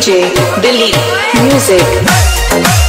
DJ Delete Music.